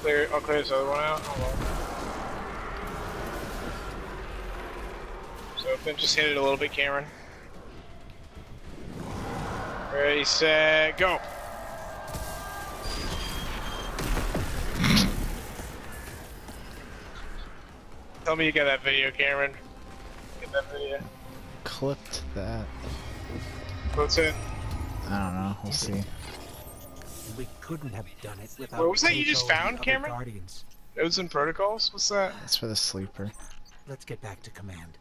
clear. I'll clear this other one out. Hold on. So then just hit it a little bit, Cameron. Ready, set, go. Tell me you got that video, Cameron. Get that video. Clipped that. What's it? I don't know. We'll see. We couldn't have done it without. What was that you just found, other Cameron? Guardians. Nodes and protocols? What's that? That's for the sleeper. Let's get back to command.